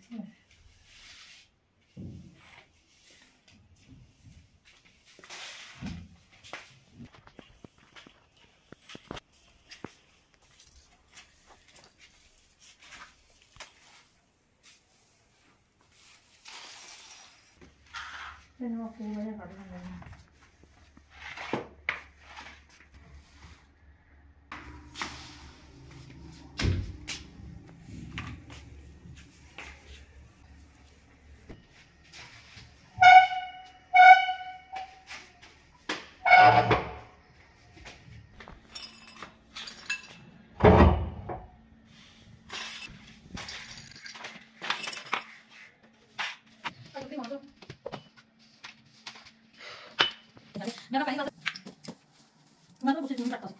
bendiciones. Tenemos que volver a la Nakakahiwa. Tumatapos yung practice.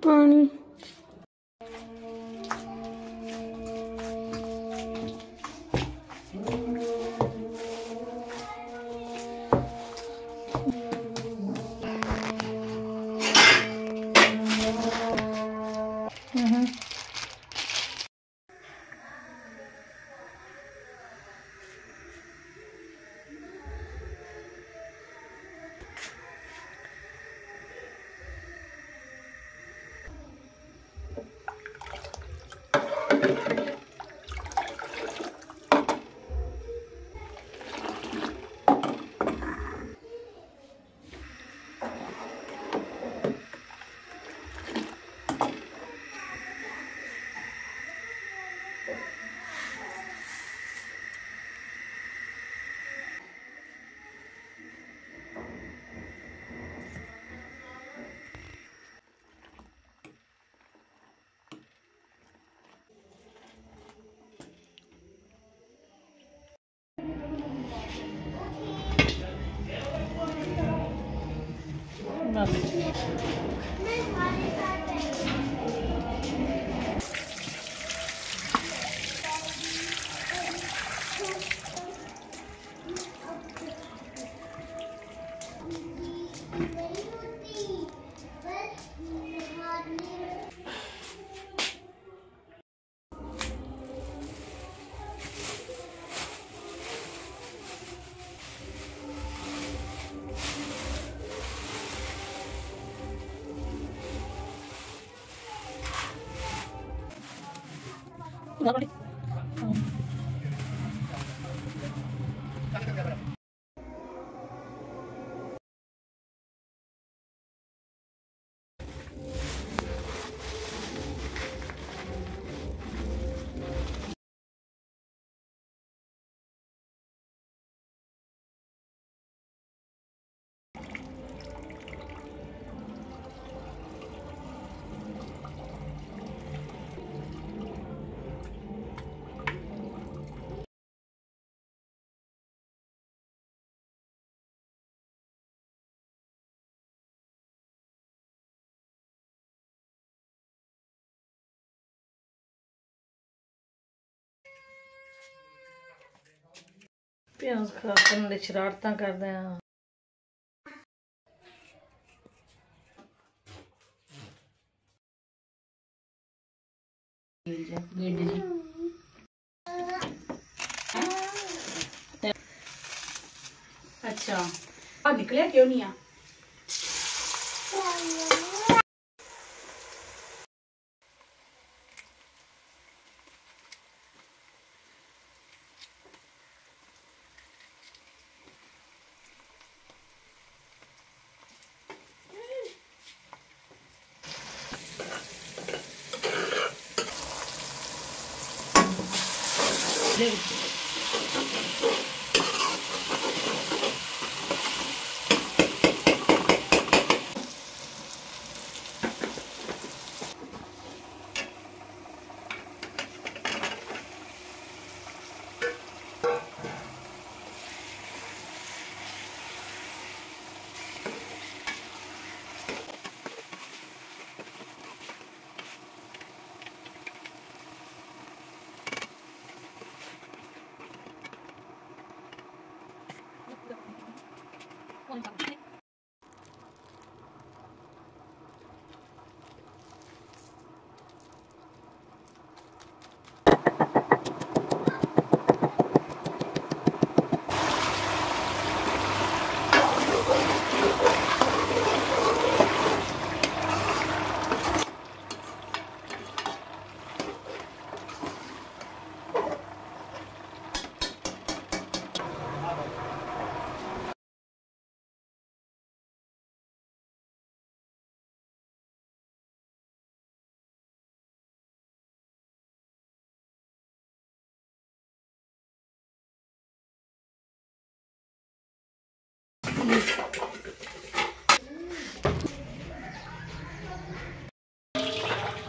Bernie. बाप biraz kahvenin de çırağırttan kardı ya. Geleceğim. अच्छा और निकले क्यों नहीं आ வச்சு ਆ जब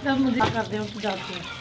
Vamos deixar dentro da boca.